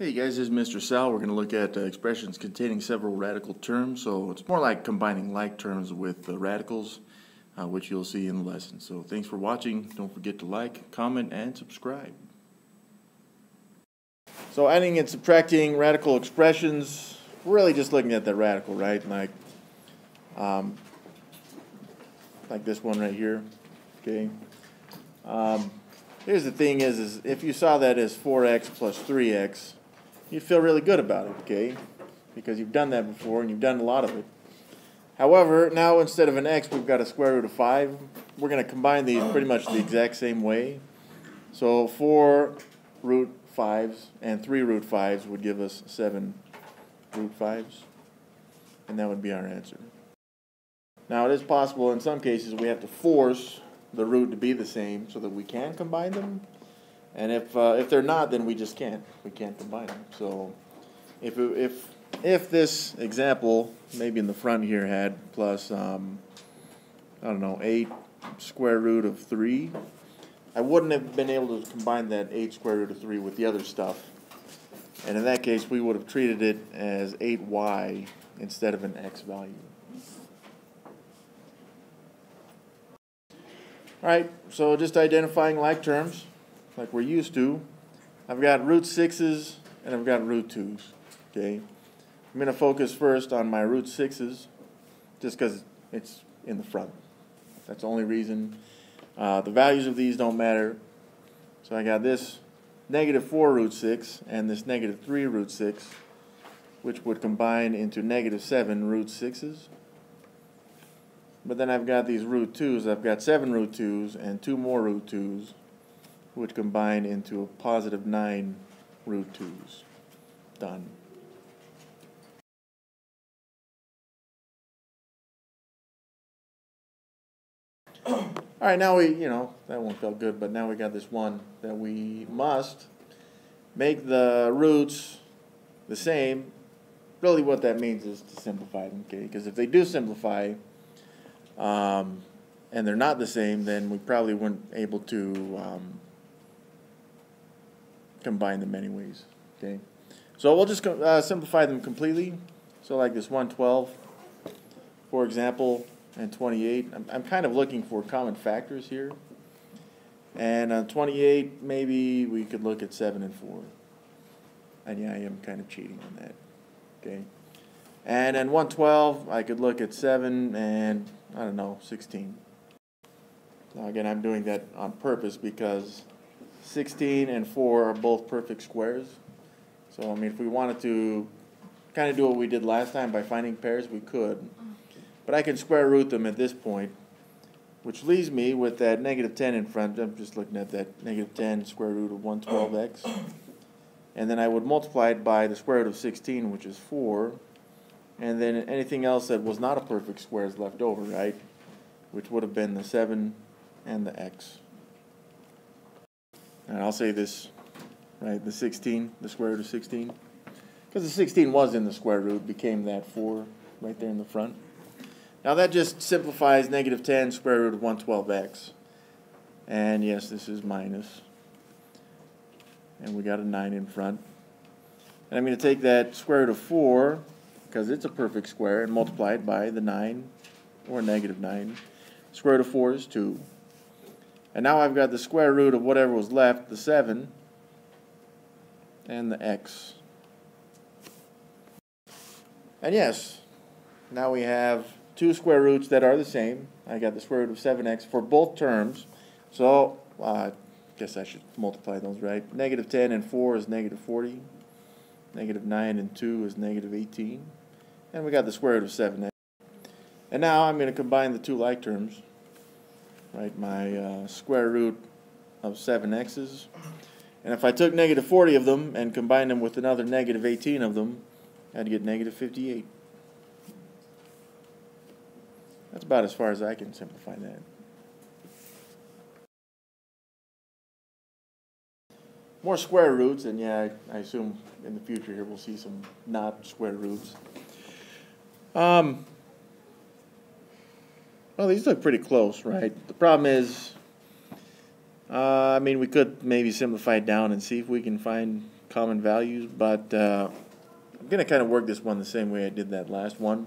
Hey guys, this is Mr. Sal. We're going to look at uh, expressions containing several radical terms. So it's more like combining like terms with uh, radicals, uh, which you'll see in the lesson. So thanks for watching. Don't forget to like, comment, and subscribe. So adding and subtracting radical expressions, we're really just looking at that radical, right? Like, um, like this one right here. Okay. Um, here's the thing: is is if you saw that as 4x plus 3x you'd feel really good about it, okay? Because you've done that before and you've done a lot of it. However, now instead of an x, we've got a square root of 5. We're going to combine these pretty much the exact same way. So 4 root 5s and 3 root 5s would give us 7 root 5s. And that would be our answer. Now it is possible in some cases we have to force the root to be the same so that we can combine them. And if uh, if they're not, then we just can't. We can't combine them. So if if if this example, maybe in the front here, had plus um, I don't know eight square root of three, I wouldn't have been able to combine that eight square root of three with the other stuff. And in that case, we would have treated it as 8y instead of an x value. All right, so just identifying like terms like we're used to. I've got root 6s and I've got root 2s. Okay, I'm going to focus first on my root 6s just because it's in the front. That's the only reason. Uh, the values of these don't matter. So I got this negative 4 root 6 and this negative 3 root 6, which would combine into negative 7 root 6s. But then I've got these root 2s. I've got 7 root 2s and 2 more root 2s would combine into a positive 9 root 2's. Done. All right, now we, you know, that one felt good, but now we got this one that we must make the roots the same. Really what that means is to simplify them, okay? Because if they do simplify, um, and they're not the same, then we probably weren't able to um, combine them anyways. Okay, so we'll just uh, simplify them completely. So like this 112, for example, and 28. I'm, I'm kind of looking for common factors here. And on 28, maybe we could look at 7 and 4. And yeah, I am kind of cheating on that. Okay. And then 112, I could look at 7 and, I don't know, 16. Now again, I'm doing that on purpose because 16 and 4 are both perfect squares. So, I mean, if we wanted to kind of do what we did last time by finding pairs, we could. But I can square root them at this point, which leaves me with that negative 10 in front. I'm just looking at that negative 10 square root of 112x. And then I would multiply it by the square root of 16, which is 4. And then anything else that was not a perfect square is left over, right? Which would have been the 7 and the x and I'll say this, right, the 16, the square root of 16, because the 16 was in the square root, became that 4 right there in the front. Now that just simplifies negative 10 square root of 112x. And yes, this is minus. And we got a 9 in front. And I'm going to take that square root of 4, because it's a perfect square, and multiply it by the 9, or negative 9. Square root of 4 is 2. And now I've got the square root of whatever was left, the 7, and the x. And yes, now we have two square roots that are the same. I got the square root of 7x for both terms. So uh, I guess I should multiply those, right? Negative 10 and 4 is negative 40. Negative 9 and 2 is negative 18. And we got the square root of 7x. And now I'm going to combine the two like terms right, my uh, square root of 7x's. And if I took negative 40 of them and combined them with another negative 18 of them, I'd get negative 58. That's about as far as I can simplify that. More square roots, and yeah, I, I assume in the future here we'll see some not square roots. Um, well, these look pretty close, right? The problem is, uh, I mean, we could maybe simplify it down and see if we can find common values, but uh, I'm going to kind of work this one the same way I did that last one.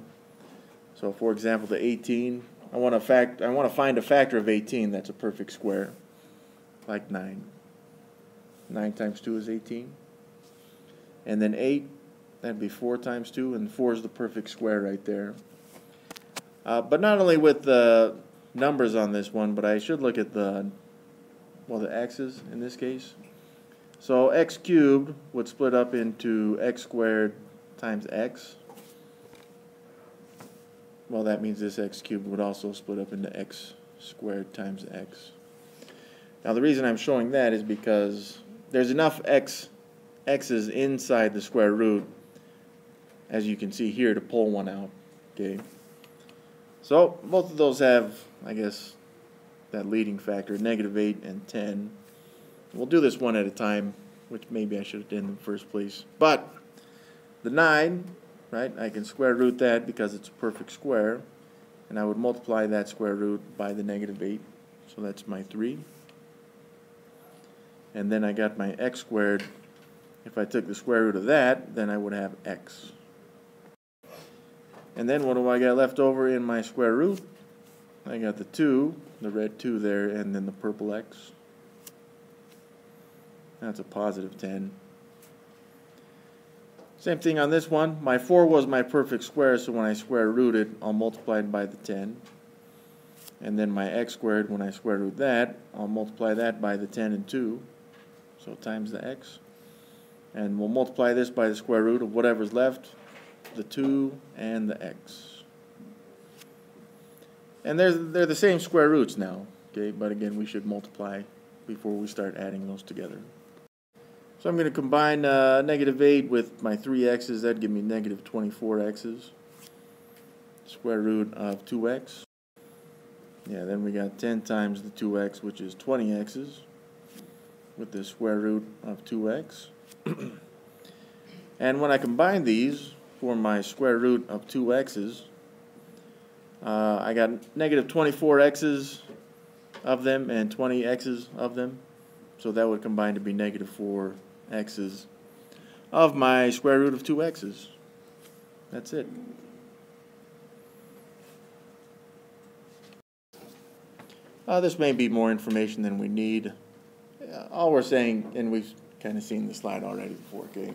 So for example, the 18, I want to fact I want to find a factor of 18 that's a perfect square, like 9. 9 times 2 is 18. And then 8, that'd be 4 times 2, and 4 is the perfect square right there. Uh, but not only with the numbers on this one, but I should look at the, well, the x's in this case. So x cubed would split up into x squared times x. Well, that means this x cubed would also split up into x squared times x. Now the reason I'm showing that is because there's enough x x's inside the square root, as you can see here, to pull one out. Okay. So both of those have, I guess, that leading factor, negative 8 and 10. We'll do this one at a time, which maybe I should have done in the first place. But the 9, right, I can square root that because it's a perfect square. And I would multiply that square root by the negative 8. So that's my 3. And then I got my x squared. If I took the square root of that, then I would have x. And then what do I got left over in my square root? I got the 2, the red 2 there, and then the purple x. That's a positive 10. Same thing on this one. My 4 was my perfect square, so when I square root it, I'll multiply it by the 10. And then my x squared, when I square root that, I'll multiply that by the 10 and 2. So times the x. And we'll multiply this by the square root of whatever's left, the 2 and the x. And they're, they're the same square roots now, okay? But again, we should multiply before we start adding those together. So I'm going to combine uh, negative 8 with my 3 x's. That'd give me negative 24 x's. Square root of 2x. Yeah, then we got 10 times the 2x, which is 20 x's, with the square root of 2x. and when I combine these, for my square root of 2x's. Uh, I got negative 24 x's of them and 20 x's of them. So that would combine to be negative 4 x's of my square root of 2 x's. That's it. Uh, this may be more information than we need. Uh, all we're saying, and we've kind of seen the slide already before, okay?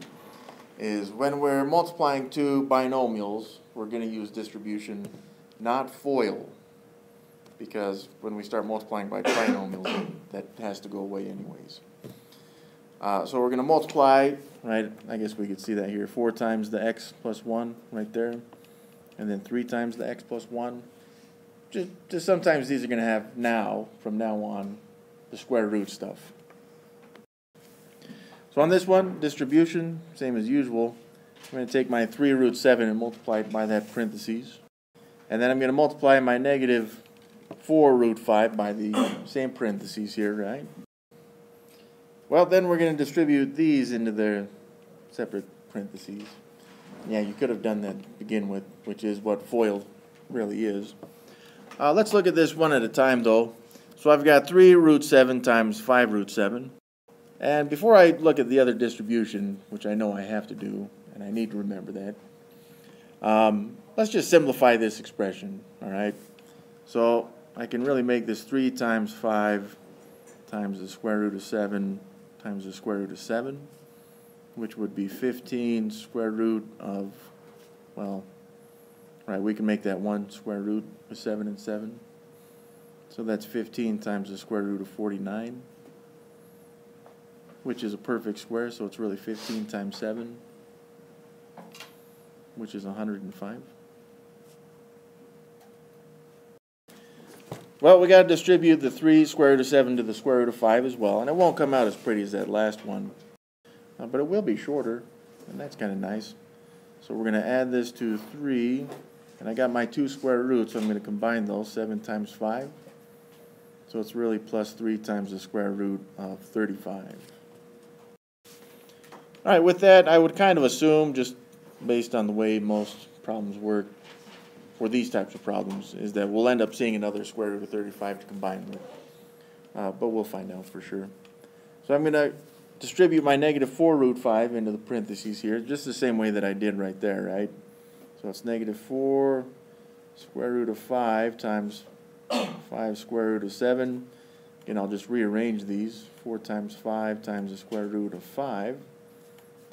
Is when we're multiplying two binomials, we're going to use distribution, not FOIL, because when we start multiplying by trinomials, that has to go away anyways. Uh, so we're going to multiply, right, I guess we could see that here, 4 times the x plus 1 right there, and then 3 times the x plus 1. Just, just sometimes these are going to have now, from now on, the square root stuff. So on this one, distribution, same as usual. I'm going to take my 3 root 7 and multiply it by that parentheses. And then I'm going to multiply my negative 4 root 5 by the same parentheses here, right? Well, then we're going to distribute these into their separate parentheses. Yeah, you could have done that to begin with, which is what FOIL really is. Uh, let's look at this one at a time, though. So I've got 3 root 7 times 5 root 7. And before I look at the other distribution, which I know I have to do, and I need to remember that, um, let's just simplify this expression, all right? So I can really make this 3 times 5 times the square root of 7 times the square root of 7, which would be 15 square root of, well, right, we can make that 1 square root of 7 and 7. So that's 15 times the square root of 49 which is a perfect square, so it's really 15 times 7, which is 105. Well, we got to distribute the 3 square root of 7 to the square root of 5 as well, and it won't come out as pretty as that last one, uh, but it will be shorter, and that's kind of nice. So we're going to add this to 3, and I got my two square roots, so I'm going to combine those, 7 times 5. So it's really plus 3 times the square root of 35. All right, with that, I would kind of assume, just based on the way most problems work for these types of problems, is that we'll end up seeing another square root of 35 to combine with. Uh, but we'll find out for sure. So I'm going to distribute my negative 4 root 5 into the parentheses here, just the same way that I did right there, right? So it's negative 4 square root of 5 times 5 square root of 7. And I'll just rearrange these. 4 times 5 times the square root of 5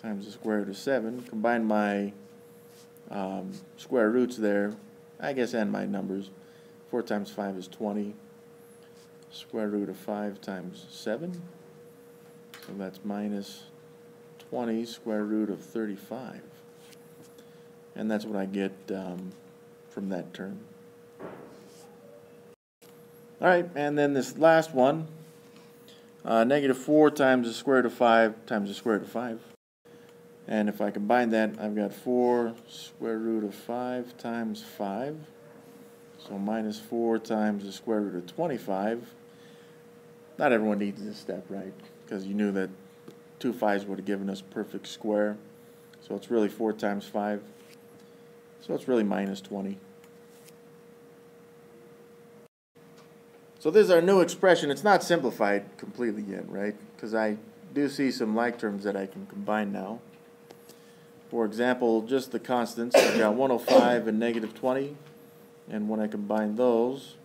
times the square root of 7. Combine my um, square roots there, I guess, and my numbers. 4 times 5 is 20. Square root of 5 times 7. So that's minus 20 square root of 35. And that's what I get um, from that term. All right, and then this last one, uh, negative 4 times the square root of 5 times the square root of 5. And if I combine that, I've got 4 square root of 5 times 5. So minus 4 times the square root of 25. Not everyone needs this step, right? Because you knew that two 5s would have given us perfect square. So it's really 4 times 5. So it's really minus 20. So this is our new expression. It's not simplified completely yet, right? Because I do see some like terms that I can combine now. For example, just the constants. I've got 105 and negative 20. And when I combine those,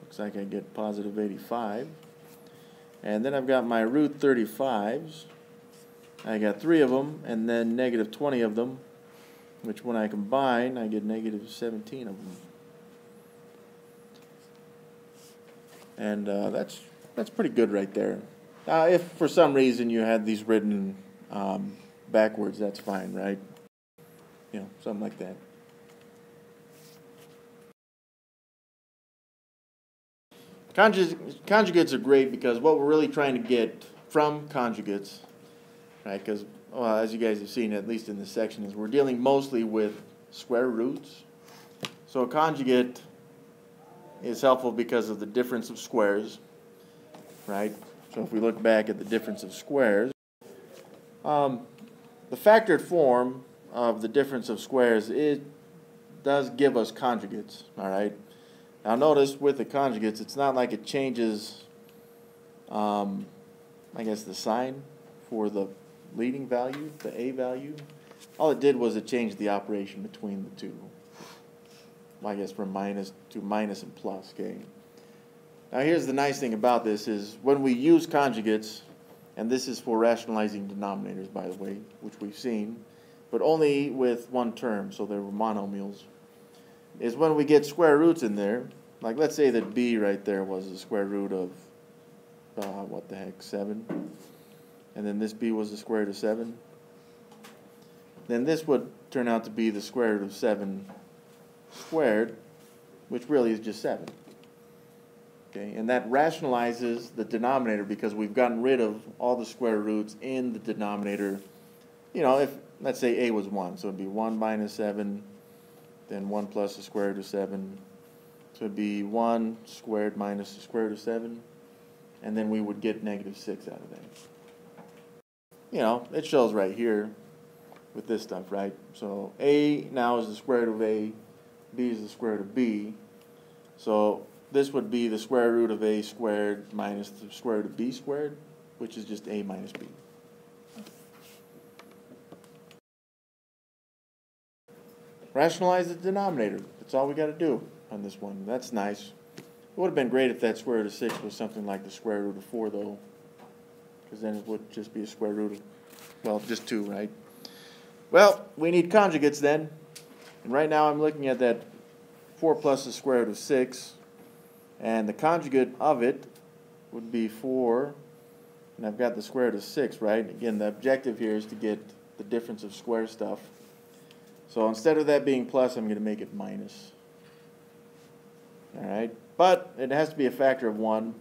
looks like I get positive 85. And then I've got my root 35s. I got three of them, and then negative 20 of them, which when I combine, I get negative 17 of them. And uh, that's that's pretty good right there. Uh, if for some reason you had these written um, backwards, that's fine, right? You know, something like that. conjugates are great because what we're really trying to get from conjugates, right? Because well, as you guys have seen, at least in this section, is we're dealing mostly with square roots. So a conjugate is helpful because of the difference of squares, right? So if we look back at the difference of squares, um, the factored form of the difference of squares, it does give us conjugates, all right? Now notice with the conjugates, it's not like it changes, um, I guess, the sign for the leading value, the a value. All it did was it changed the operation between the two. I guess from minus to minus and plus, okay? Now here's the nice thing about this is when we use conjugates, and this is for rationalizing denominators, by the way, which we've seen, but only with one term, so they were monomials, is when we get square roots in there, like let's say that b right there was the square root of, uh, what the heck, 7, and then this b was the square root of 7, then this would turn out to be the square root of 7 squared, which really is just 7. Okay, and that rationalizes the denominator because we've gotten rid of all the square roots in the denominator. You know, if, let's say a was 1, so it'd be 1 minus 7, then 1 plus the square root of 7. So it'd be 1 squared minus the square root of 7, and then we would get negative 6 out of that. You know, it shows right here with this stuff, right? So a now is the square root of a b is the square root of b. So this would be the square root of a squared minus the square root of b squared, which is just a minus b. Rationalize the denominator. That's all we got to do on this one. That's nice. It would have been great if that square root of 6 was something like the square root of 4, though, because then it would just be a square root of, well, just 2, right? Well, we need conjugates then. And right now I'm looking at that 4 plus the square root of 6. And the conjugate of it would be 4. And I've got the square root of 6, right? Again, the objective here is to get the difference of square stuff. So instead of that being plus, I'm going to make it minus. All right? But it has to be a factor of 1.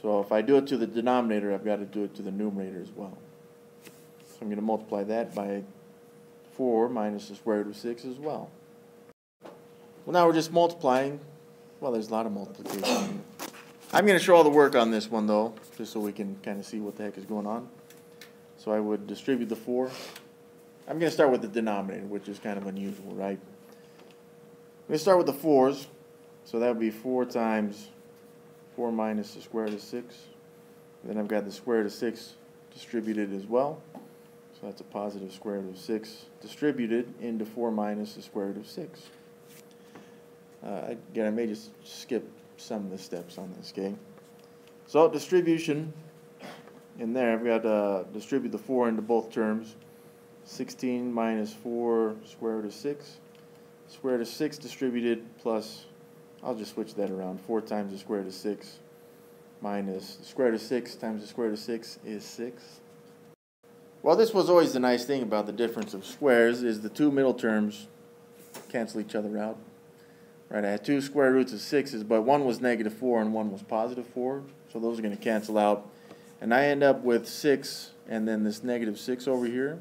So if I do it to the denominator, I've got to do it to the numerator as well. So I'm going to multiply that by 4 minus the square root of 6 as well. Well, now we're just multiplying. Well, there's a lot of multiplication. I'm going to show all the work on this one, though, just so we can kind of see what the heck is going on. So I would distribute the 4. I'm going to start with the denominator, which is kind of unusual, right? I'm going to start with the 4s. So that would be 4 times 4 minus the square root of 6. And then I've got the square root of 6 distributed as well. So that's a positive square root of 6 distributed into 4 minus the square root of 6. Uh, again, I may just skip some of the steps on this, okay? So distribution, in there, I've got to uh, distribute the 4 into both terms. 16 minus 4 square root of 6. Square root of 6 distributed plus, I'll just switch that around, 4 times the square root of 6 minus square root of 6 times the square root of 6 is 6. Well, this was always the nice thing about the difference of squares is the two middle terms cancel each other out. Right, I had two square roots of 6s, but one was negative 4 and one was positive 4. So those are going to cancel out. And I end up with 6 and then this negative 6 over here,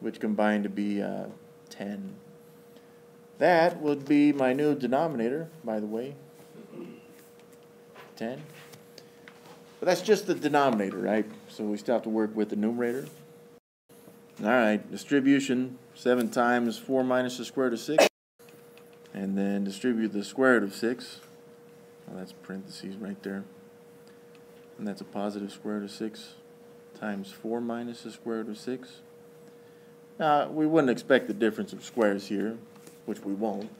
which combine to be uh, 10. That would be my new denominator, by the way. 10. But that's just the denominator, right? So we still have to work with the numerator. All right, distribution, 7 times 4 minus the square root of 6. And then distribute the square root of 6. Well, that's parentheses right there. And that's a positive square root of 6 times 4 minus the square root of 6. Now, we wouldn't expect the difference of squares here, which we won't,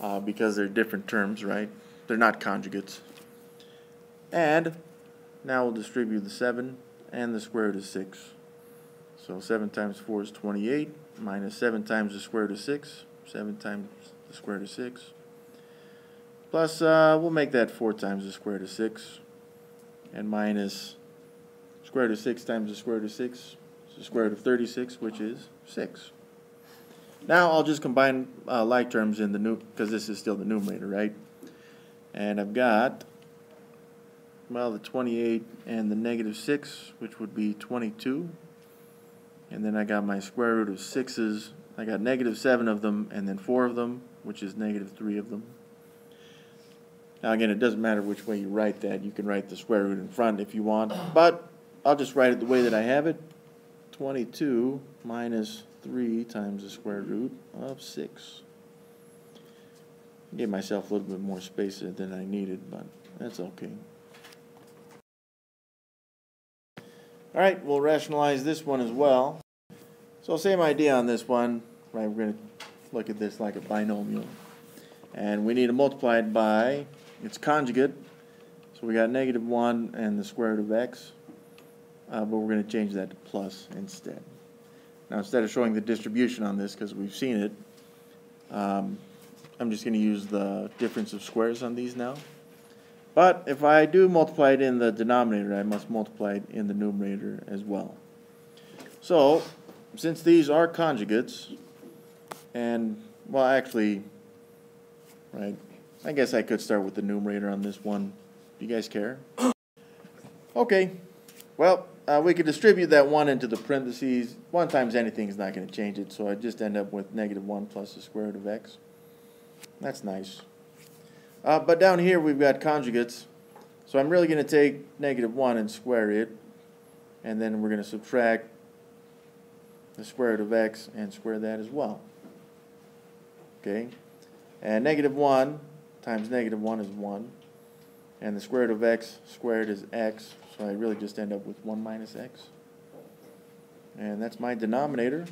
uh, because they're different terms, right? They're not conjugates. And now we'll distribute the 7 and the square root of 6. So 7 times 4 is 28, minus 7 times the square root of 6, 7 times the square root of 6. Plus, uh, we'll make that 4 times the square root of 6, and minus square root of 6 times the square root of 6, is the square root of 36, which is 6. Now I'll just combine uh, like terms in the new, because this is still the numerator, right? And I've got, well, the 28 and the negative 6, which would be 22. And then I got my square root of 6's. I got negative 7 of them and then 4 of them, which is negative 3 of them. Now again, it doesn't matter which way you write that. You can write the square root in front if you want, but I'll just write it the way that I have it. 22 minus 3 times the square root of 6. Gave myself a little bit more space than I needed, but that's okay. All right, we'll rationalize this one as well. So same idea on this one, right? We're going to look at this like a binomial. And we need to multiply it by its conjugate. So we got negative 1 and the square root of x. Uh, but we're going to change that to plus instead. Now instead of showing the distribution on this, because we've seen it, um, I'm just going to use the difference of squares on these now. But if I do multiply it in the denominator, I must multiply it in the numerator as well. So, since these are conjugates, and, well, actually, right, I guess I could start with the numerator on this one. Do you guys care? Okay, well, uh, we could distribute that 1 into the parentheses. 1 times anything is not going to change it, so I just end up with negative 1 plus the square root of x. That's nice. Uh, but down here we've got conjugates. So I'm really going to take negative 1 and square it. And then we're going to subtract the square root of x and square that as well. Okay? And negative 1 times negative 1 is 1. And the square root of x squared is x. So I really just end up with 1 minus x. And that's my denominator.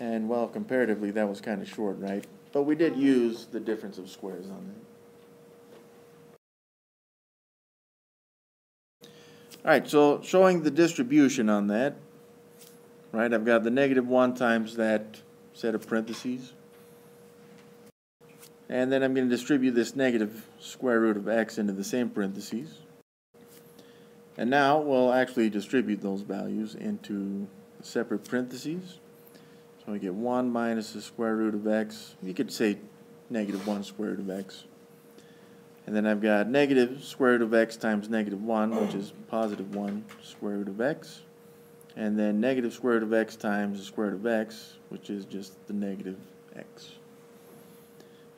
And well, comparatively, that was kind of short, right? But we did use the difference of squares on that. All right, so showing the distribution on that, right, I've got the negative 1 times that set of parentheses. And then I'm going to distribute this negative square root of x into the same parentheses. And now we'll actually distribute those values into separate parentheses. So we get 1 minus the square root of x. You could say negative 1 square root of x. And then I've got negative square root of x times negative 1, which is positive 1 square root of x. And then negative square root of x times the square root of x, which is just the negative x.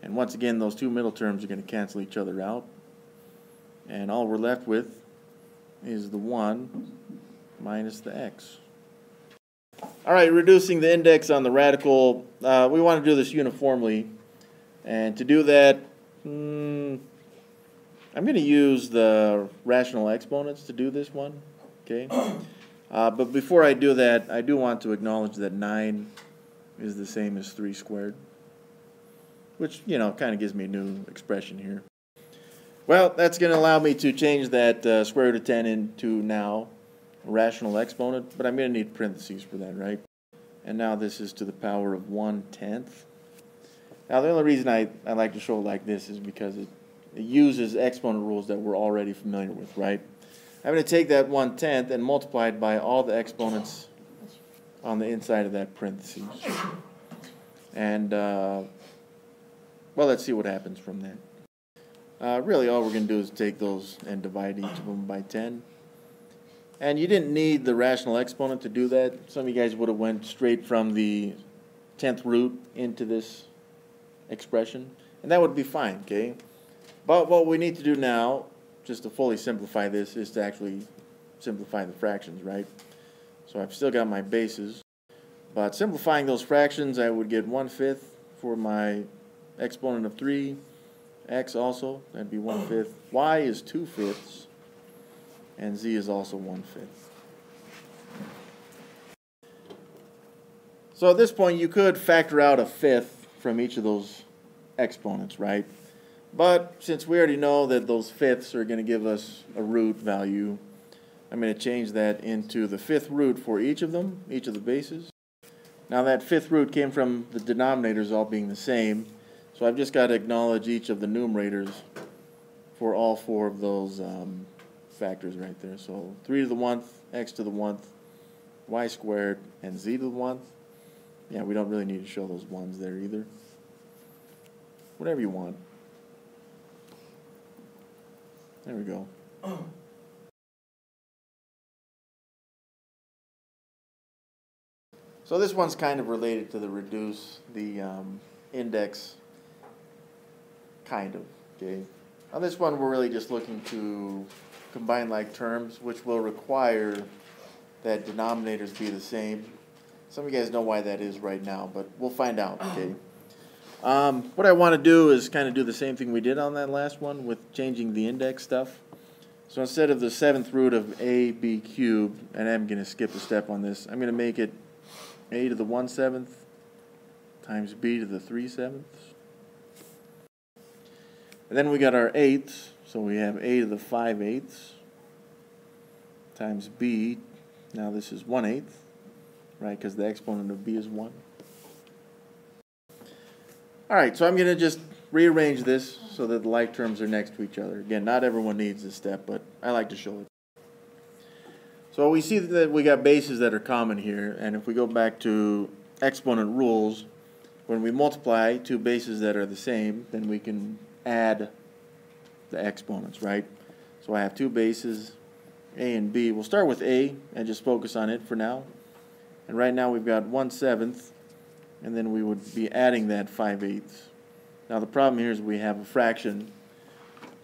And once again, those two middle terms are going to cancel each other out. And all we're left with is the 1 minus the x. All right, reducing the index on the radical. Uh, we want to do this uniformly. And to do that, mm, I'm going to use the rational exponents to do this one, okay? Uh, but before I do that, I do want to acknowledge that 9 is the same as 3 squared, which, you know, kind of gives me a new expression here. Well, that's going to allow me to change that uh, square root of 10 into now a rational exponent, but I'm going to need parentheses for that, right? And now this is to the power of 1 tenth. Now, the only reason I, I like to show it like this is because it, it uses exponent rules that we're already familiar with, right? I'm going to take that one tenth and multiply it by all the exponents on the inside of that parentheses. And, uh, well, let's see what happens from that. Uh, really, all we're going to do is take those and divide each of them by 10. And you didn't need the rational exponent to do that. Some of you guys would have went straight from the 10th root into this expression, and that would be fine, okay? But what we need to do now just to fully simplify this is to actually simplify the fractions, right? So I've still got my bases. But simplifying those fractions, I would get 1 fifth for my exponent of 3. X also, that'd be 1 fifth. Y is 2 fifths. And Z is also 1 fifth. So at this point, you could factor out a fifth from each of those exponents, right? But since we already know that those fifths are going to give us a root value, I'm going to change that into the fifth root for each of them, each of the bases. Now that fifth root came from the denominators all being the same, so I've just got to acknowledge each of the numerators for all four of those um, factors right there. So 3 to the 1th, x to the 1th, y squared, and z to the 1th. Yeah, we don't really need to show those ones there either. Whatever you want. There we go. So this one's kind of related to the reduce the um, index, kind of, okay? On this one, we're really just looking to combine like terms, which will require that denominators be the same. Some of you guys know why that is right now, but we'll find out, okay? Um, what I want to do is kind of do the same thing we did on that last one with changing the index stuff. So instead of the seventh root of ab cubed, and I'm going to skip a step on this, I'm going to make it a to the 1 seventh times b to the 3 sevenths. And then we got our eighths, so we have a to the 5 eighths times b. Now this is 1 eighth, right, because the exponent of b is 1. All right, so I'm going to just rearrange this so that the like terms are next to each other. Again, not everyone needs this step, but I like to show it. So we see that we got bases that are common here, and if we go back to exponent rules, when we multiply two bases that are the same, then we can add the exponents, right? So I have two bases, A and B. We'll start with A and just focus on it for now. And right now we've got 1 seventh and then we would be adding that 5 eighths. Now the problem here is we have a fraction,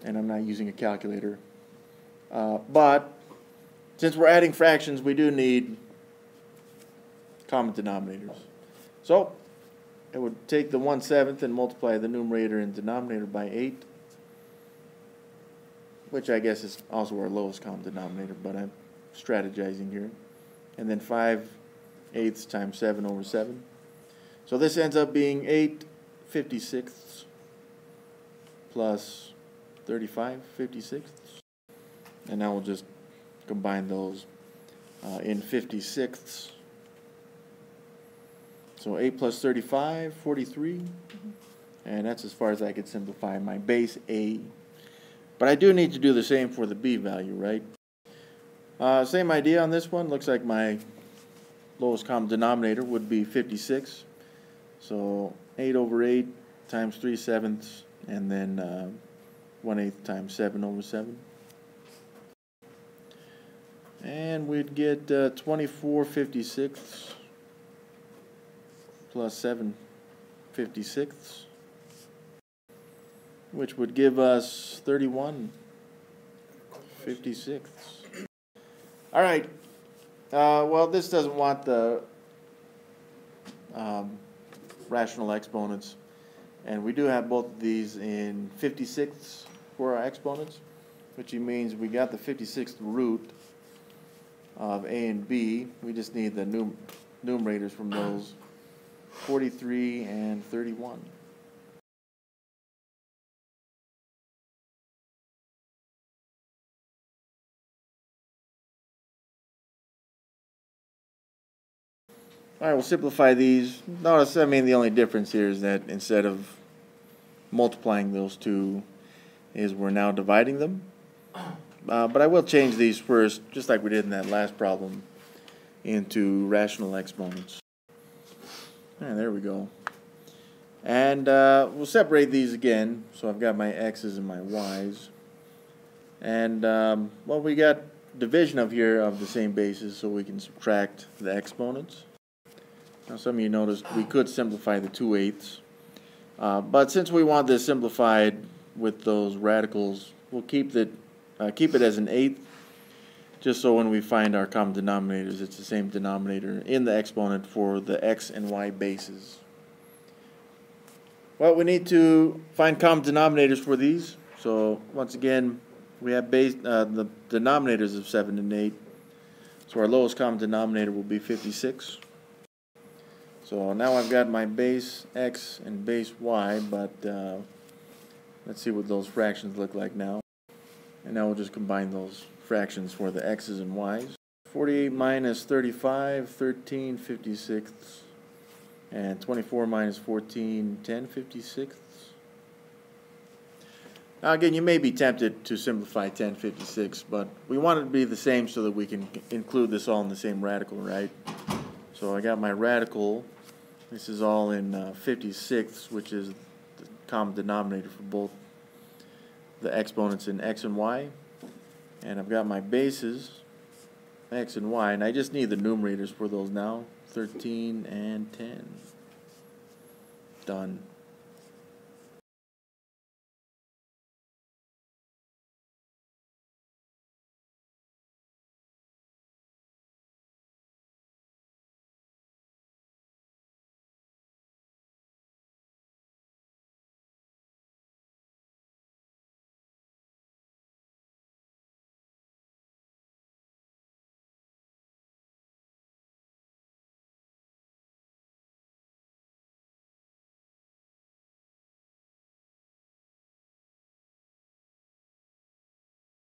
and I'm not using a calculator. Uh, but since we're adding fractions, we do need common denominators. So it would take the 1 seventh and multiply the numerator and denominator by 8, which I guess is also our lowest common denominator, but I'm strategizing here. And then 5 eighths times 7 over 7. So this ends up being 8 56ths plus 35 56ths. And now we'll just combine those uh, in 56ths. So 8 plus 35, 43. And that's as far as I could simplify my base A. But I do need to do the same for the B value, right? Uh, same idea on this one. Looks like my lowest common denominator would be 56. So 8 over 8 times 3 sevenths, and then uh, 1 eighth times 7 over 7. And we'd get uh, 24 56ths plus 7 56ths, which would give us 31 56ths. All right. Uh, well, this doesn't want the um, rational exponents. And we do have both of these in 56ths for our exponents, which means we got the 56th root of a and b. We just need the num numerators from those 43 and 31. All right, we'll simplify these. Notice, I mean, the only difference here is that instead of multiplying those two, is we're now dividing them. Uh, but I will change these first, just like we did in that last problem, into rational exponents. And there we go. And uh, we'll separate these again. So I've got my x's and my y's. And, um, well, we got division of here of the same basis, so we can subtract the exponents. Now some of you noticed we could simplify the 2 eighths. Uh, but since we want this simplified with those radicals, we'll keep, the, uh, keep it as an eighth, just so when we find our common denominators, it's the same denominator in the exponent for the x and y bases. Well, we need to find common denominators for these. So once again, we have base, uh, the denominators of 7 and 8. So our lowest common denominator will be 56. So now I've got my base x and base y, but uh, let's see what those fractions look like now. And now we'll just combine those fractions for the x's and y's. 48 minus 35, 13 56 and 24 minus 14, 10 56 Now again, you may be tempted to simplify 10 56, but we want it to be the same so that we can include this all in the same radical, right? So I got my radical this is all in uh, 56, which is the common denominator for both the exponents in x and y. And I've got my bases, x and y, and I just need the numerators for those now, 13 and 10. Done.